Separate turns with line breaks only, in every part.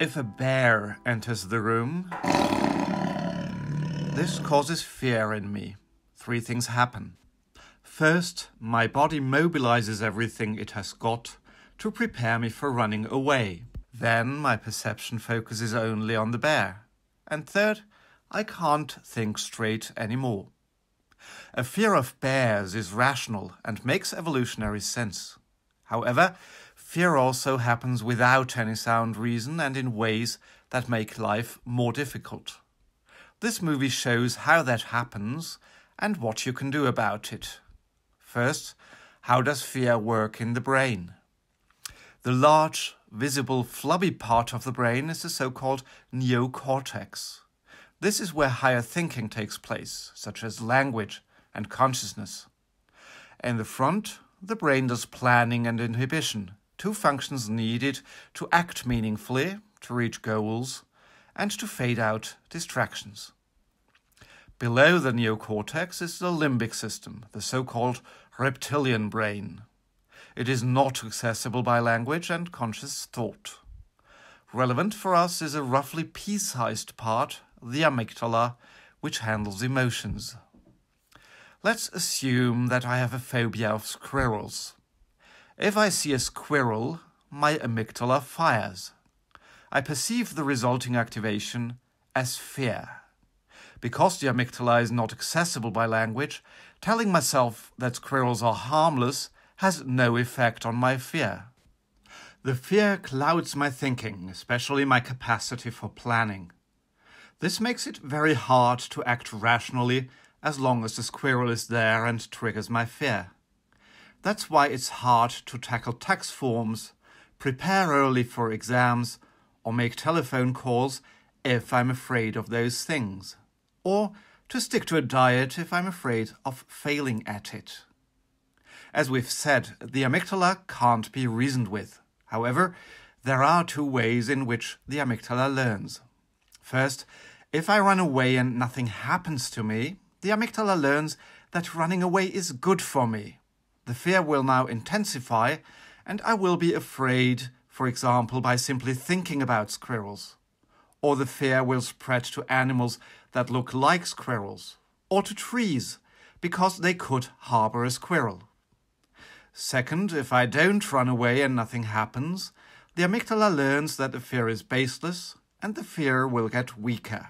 If a bear enters the room, this causes fear in me. Three things happen. First, my body mobilizes everything it has got to prepare me for running away. Then my perception focuses only on the bear. And third, I can't think straight anymore. A fear of bears is rational and makes evolutionary sense. However, fear also happens without any sound reason and in ways that make life more difficult. This movie shows how that happens and what you can do about it. First, how does fear work in the brain? The large, visible, flubby part of the brain is the so called neocortex. This is where higher thinking takes place, such as language and consciousness. In the front, the brain does planning and inhibition, two functions needed to act meaningfully, to reach goals, and to fade out distractions. Below the neocortex is the limbic system, the so called reptilian brain. It is not accessible by language and conscious thought. Relevant for us is a roughly pea sized part, the amygdala, which handles emotions. Let's assume that I have a phobia of squirrels. If I see a squirrel, my amygdala fires. I perceive the resulting activation as fear. Because the amygdala is not accessible by language, telling myself that squirrels are harmless has no effect on my fear. The fear clouds my thinking, especially my capacity for planning. This makes it very hard to act rationally as long as the squirrel is there and triggers my fear. That's why it's hard to tackle tax forms, prepare early for exams, or make telephone calls if I'm afraid of those things, or to stick to a diet if I'm afraid of failing at it. As we've said, the amygdala can't be reasoned with. However, there are two ways in which the amygdala learns. First, if I run away and nothing happens to me, the amygdala learns that running away is good for me. The fear will now intensify, and I will be afraid, for example, by simply thinking about squirrels. Or the fear will spread to animals that look like squirrels, or to trees, because they could harbor a squirrel. Second, if I don't run away and nothing happens, the amygdala learns that the fear is baseless and the fear will get weaker.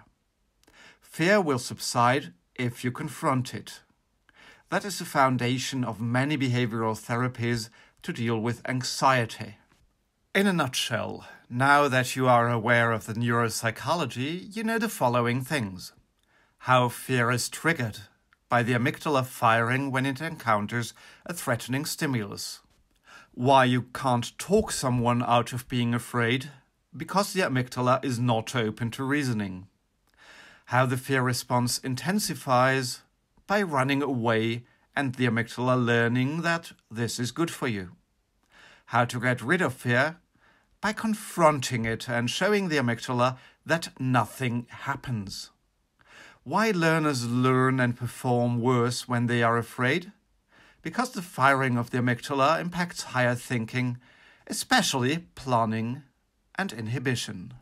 Fear will subside if you confront it. That is the foundation of many behavioral therapies to deal with anxiety. In a nutshell, now that you are aware of the neuropsychology, you know the following things how fear is triggered by the amygdala firing when it encounters a threatening stimulus. Why you can't talk someone out of being afraid? Because the amygdala is not open to reasoning. How the fear response intensifies by running away and the amygdala learning that this is good for you. How to get rid of fear? By confronting it and showing the amygdala that nothing happens. Why learners learn and perform worse when they are afraid? Because the firing of the amygdala impacts higher thinking, especially planning and inhibition.